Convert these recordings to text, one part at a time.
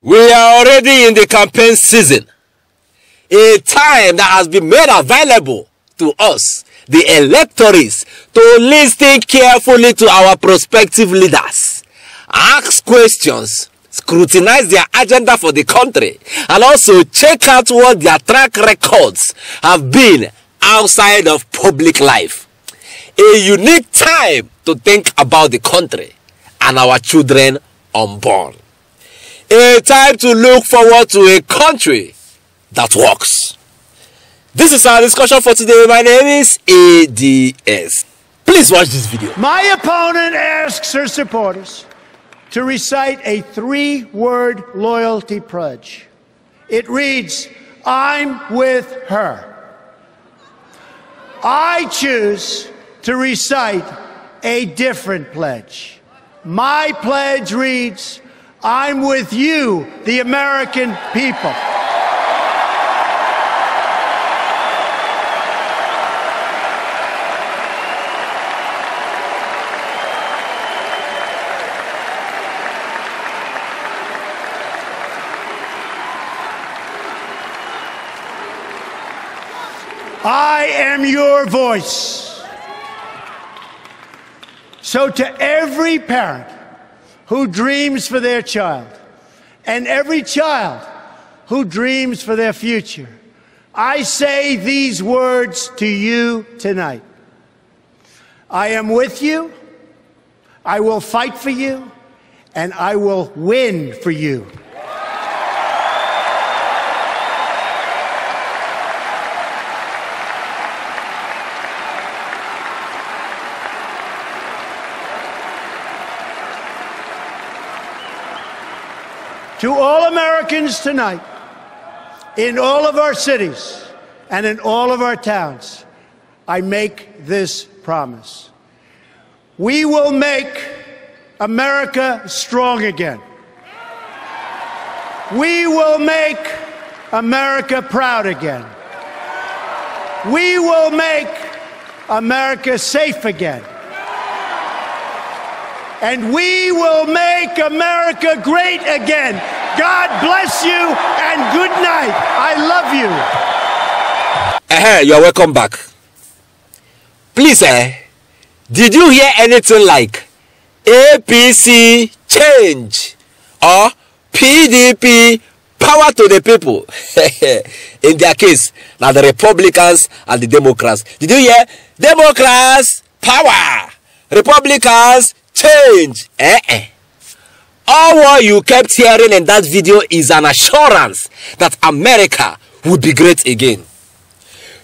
We are already in the campaign season, a time that has been made available to us, the electors, to listen carefully to our prospective leaders, ask questions, scrutinize their agenda for the country, and also check out what their track records have been outside of public life. A unique time to think about the country and our children unborn. A time to look forward to a country that works. This is our discussion for today. My name is ADS. Please watch this video. My opponent asks her supporters to recite a three word loyalty pledge. It reads, I'm with her. I choose to recite a different pledge. My pledge reads, I'm with you, the American people. I am your voice. So, to every parent who dreams for their child and every child who dreams for their future, I say these words to you tonight. I am with you, I will fight for you, and I will win for you. To all Americans tonight, in all of our cities and in all of our towns, I make this promise. We will make America strong again. We will make America proud again. We will make America safe again. And we will make America great again. God bless you and good night. I love you. Uh-huh, you're welcome back. Please, eh, did you hear anything like APC change or PDP power to the people? In their case, now the Republicans and the Democrats. Did you hear? Democrats power, Republicans change. Eh eh. All what you kept hearing in that video is an assurance that America will be great again.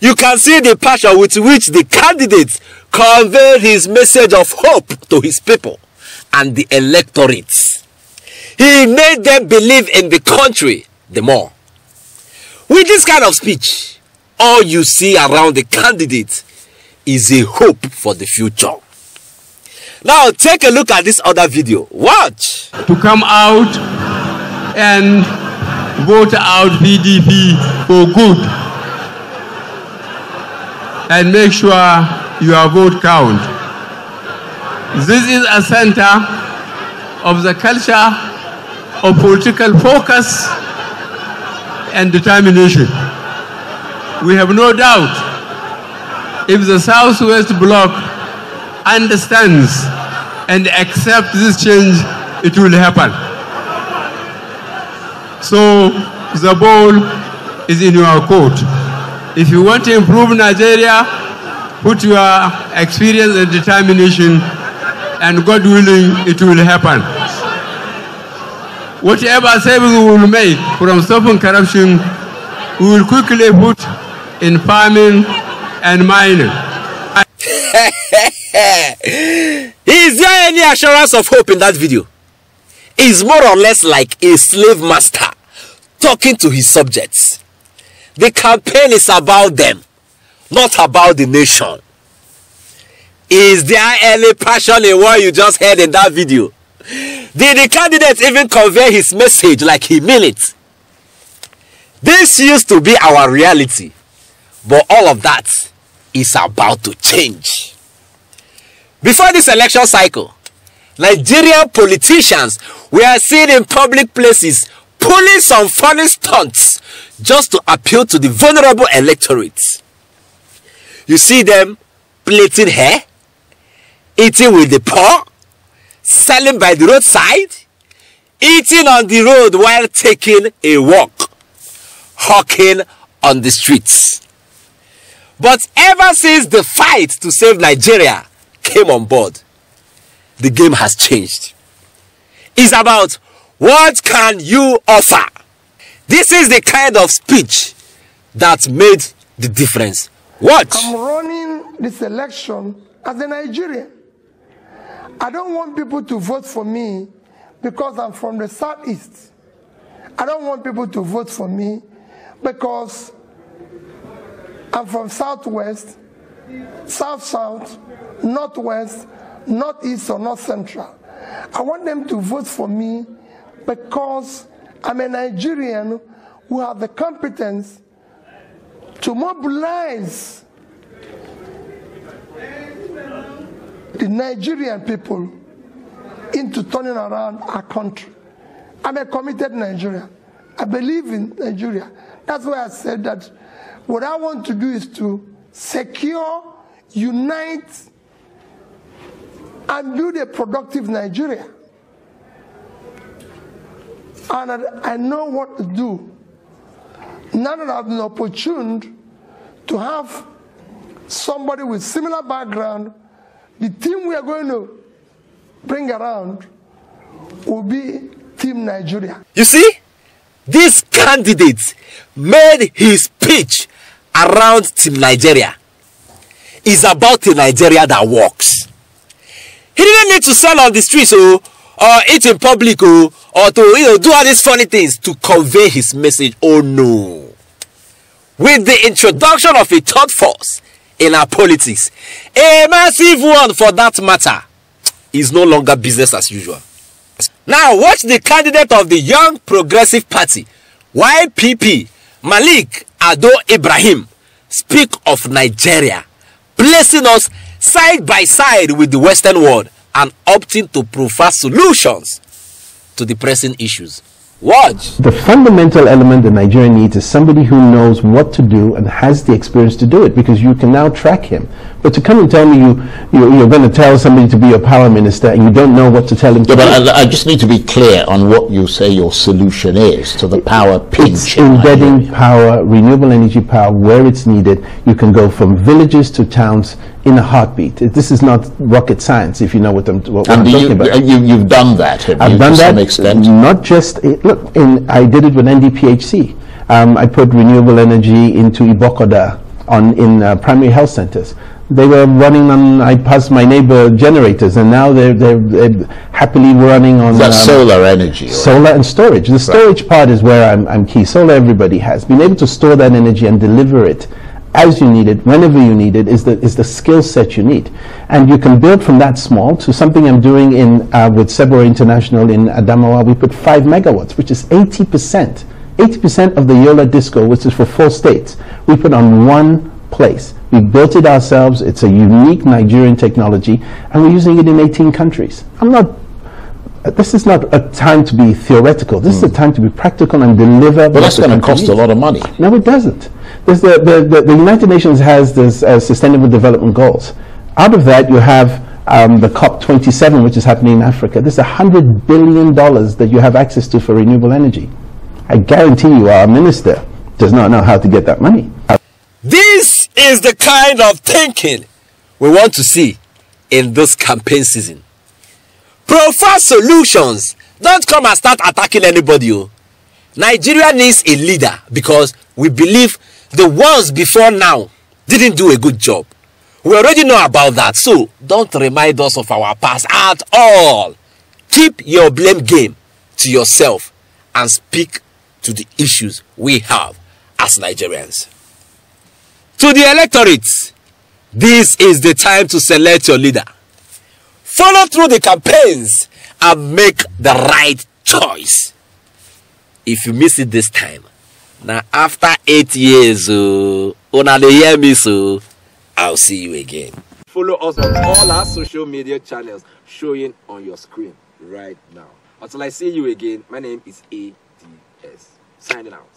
You can see the passion with which the candidate conveyed his message of hope to his people and the electorates. He made them believe in the country the more. With this kind of speech, all you see around the candidate is a hope for the future. Now take a look at this other video. Watch. To come out and vote out PDP for good. And make sure your vote count. This is a center of the culture of political focus and determination. We have no doubt if the Southwest Bloc understands and accepts this change, it will happen. So the ball is in your court. If you want to improve Nigeria, put your experience and determination, and God willing, it will happen. Whatever savings we will make from stopping corruption, we will quickly put in farming and mining. Is there any assurance of hope in that video? He's more or less like a slave master talking to his subjects. The campaign is about them, not about the nation. Is there any passion in what you just heard in that video? Did the candidate even convey his message like he meant it? This used to be our reality, but all of that is about to change. Before this election cycle, Nigerian politicians were seen in public places pulling some funny stunts just to appeal to the vulnerable electorate. You see them plaiting hair, eating with the poor, selling by the roadside, eating on the road while taking a walk, hawking on the streets. But ever since the fight to save Nigeria came on board, the game has changed. It's about what can you offer? This is the kind of speech that made the difference. What? I'm running this election as a Nigerian. I don't want people to vote for me because I'm from the southeast. I don't want people to vote for me because I'm from southwest, south south, northwest, northeast, or north central. I want them to vote for me because I'm a Nigerian who have the competence to mobilize the Nigerian people into turning around our country. I'm a committed Nigerian. I believe in Nigeria. That's why I said that what I want to do is to secure, unite, and build a productive Nigeria. And I know what to do. Now that I've been opportuned to have somebody with similar background, the team we are going to bring around will be Team Nigeria. You see, this candidate made his pitch around Team Nigeria. Is about a Nigeria that works. He didn't need to sell on the streets or, or eat in public or, or to you know, do all these funny things to convey his message. Oh no. With the introduction of a third force in our politics, a massive one for that matter, is no longer business as usual. Now, watch the candidate of the Young Progressive Party, YPP, Malik Ado Ibrahim, speak of Nigeria, placing us side by side with the Western world and opting to prefer solutions to the pressing issues. Watch. The fundamental element that Nigeria needs is somebody who knows what to do and has the experience to do it because you can now track him. But to come and tell me you, you are going to tell somebody to be a power minister and you don't know what to tell him yeah, to but. I, I, just need to be clear on what you say your solution is to the power pinch. It's embedding power, renewable energy power where it's needed. You can go from villages to towns in a heartbeat. This is not rocket science, if you know what I'm, what, what I'm you, talking about. You, have done that, have I've you, done to that. some extent? Not just look. In, I did it with NDPHC. Um, I put renewable energy into Igbokoda on in uh, primary health centers. They were running on I passed my neighbor generators, and now they're they're, they're happily running on That's um, solar energy. Solar and storage. The storage right. part is where I'm, I'm key. Solar, everybody has. Being able to store that energy and deliver it as you need it, whenever you need it, is the, is the skill set you need. And you can build from that small to something I'm doing in, uh, with Sebora International in Adamawa. We put 5 megawatts, which is 80%. 80% of the Yola Disco, which is for four states, we put on one place. We built it ourselves. It's a unique Nigerian technology, and we're using it in 18 countries. I'm not this is not a time to be theoretical. This mm. is a hmm. time to be practical and deliver. But that's going to cost needs. a lot of money. No, it doesn't. There's the, the, the, the United Nations has this uh, Sustainable Development Goals. Out of that, you have um, the COP27, which is happening in Africa. There's $100 billion that you have access to for renewable energy. I guarantee you, our minister does not know how to get that money. This is the kind of thinking we want to see in this campaign season. Prefer solutions. Don't come and start attacking anybody. Oh. Nigeria needs a leader because we believe the ones before now didn't do a good job. We already know about that, so don't remind us of our past at all. Keep your blame game to yourself and speak to the issues we have as Nigerians. To the electorate, this is the time to select your leader follow through the campaigns and make the right choice. If you miss it this time, now after eight years, uh, una dey hear me so, I'll see you again. Follow us on all our social media channels showing on your screen right now. Until I see you again, my name is A. DS. Signing out.